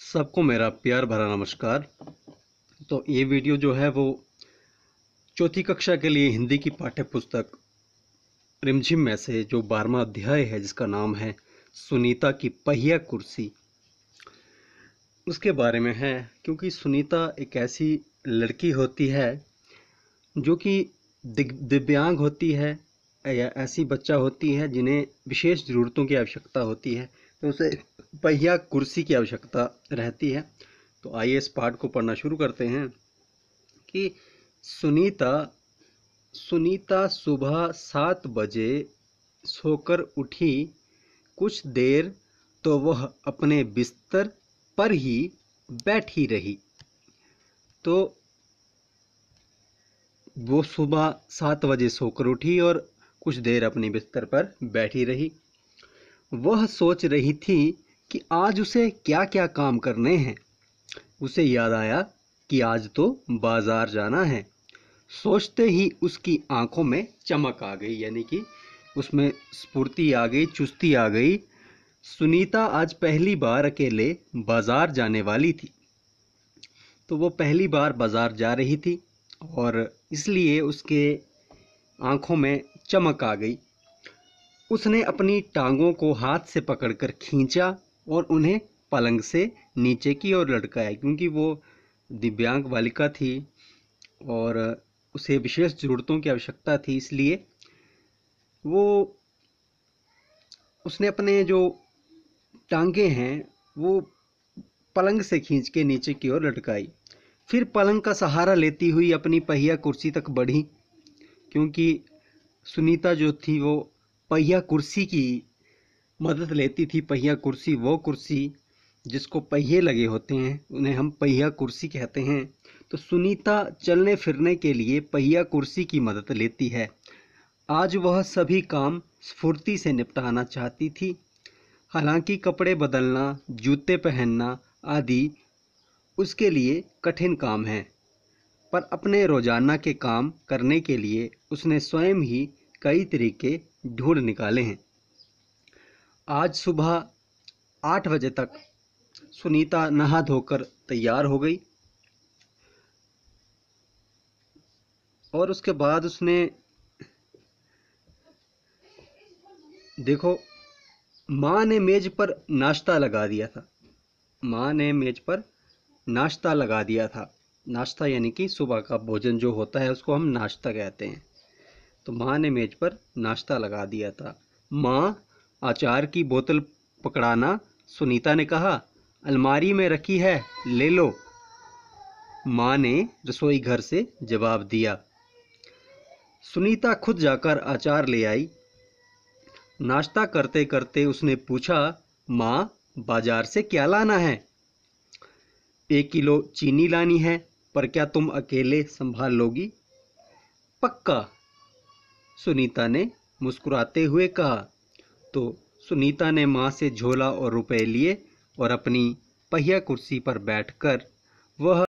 सबको मेरा प्यार भरा नमस्कार। तो ये वीडियो जो है वो चौथी कक्षा के लिए हिंदी की पाठ्य पुस्तक रिमझिम में से जो बारहवा अध्याय है, जिसका नाम है सुनीता की पहिया कुर्सी। उसके बारे में है, क्योंकि सुनीता एक ऐसी लड़की होती है जो कि दिव्यांग होती है या ऐसी बच्चा होती है जिन्हें विशेष ज़रूरतों की आवश्यकता होती है। तो उसे पहिया कुर्सी की आवश्यकता रहती है। तो आइए इस पाठ को पढ़ना शुरू करते हैं कि सुनीता सुनीता सुबह सात बजे सोकर उठी। कुछ देर तो वह अपने बिस्तर पर ही बैठी रही। तो वो सुबह सात बजे सोकर उठी और कुछ देर अपने बिस्तर पर बैठी रही। वह सोच रही थी कि आज उसे क्या क्या काम करने हैं। उसे याद आया कि आज तो बाज़ार जाना है। सोचते ही उसकी आँखों में चमक आ गई, यानी कि उसमें स्फूर्ति आ गई, चुस्ती आ गई। सुनीता आज पहली बार अकेले बाज़ार जाने वाली थी। तो वो पहली बार बाज़ार जा रही थी और इसलिए उसके आँखों में चमक आ गई। उसने अपनी टांगों को हाथ से पकड़कर खींचा और उन्हें पलंग से नीचे की ओर लटकाया, क्योंकि वो दिव्यांग बालिका थी और उसे विशेष ज़रूरतों की आवश्यकता थी। इसलिए वो, उसने अपने जो टांगे हैं, वो पलंग से खींच के नीचे की ओर लटकाई। फिर पलंग का सहारा लेती हुई अपनी पहिया कुर्सी तक बढ़ी, क्योंकि सुनीता जो थी वो पहिया कुर्सी की मदद लेती थी, पहिया कुर्सी वो कुर्सी जिसको पहिए लगे होते हैं, उन्हें हम पहिया कुर्सी कहते हैं। तो सुनीता चलने फिरने के लिए पहिया कुर्सी की मदद लेती है। आज वह सभी काम स्फूर्ति से निपटाना चाहती थी। हालाँकि कपड़े बदलना, जूते पहनना आदि उसके लिए कठिन काम है। पर अपने रोज़ाना के काम करने के लिए उसने स्वयं ही कई तरीके ढूंढ निकाले हैं। आज सुबह आठ बजे तक सुनीता नहा धोकर तैयार हो गई और उसके बाद उसने देखो, माँ ने मेज पर नाश्ता लगा दिया था। माँ ने मेज पर नाश्ता लगा दिया था। नाश्ता यानी कि सुबह का भोजन जो होता है उसको हम नाश्ता कहते हैं। तो माँ ने मेज पर नाश्ता लगा दिया था। माँ अचार की बोतल पकड़ाना, सुनीता ने कहा, अलमारी में रखी है, ले लो। माँ ने रसोई घर से जवाब दिया। सुनीता खुद जाकर अचार ले आई। नाश्ता करते करते उसने पूछा, माँ, बाज़ार से क्या लाना है? एक किलो चीनी लानी है, पर क्या तुम अकेले संभाल लोगी? पक्का सुनीता ने मुस्कुराते हुए कहा तो सुनीता ने माँ से झोला और रुपए लिए और अपनी पहिया कुर्सी पर बैठकर वह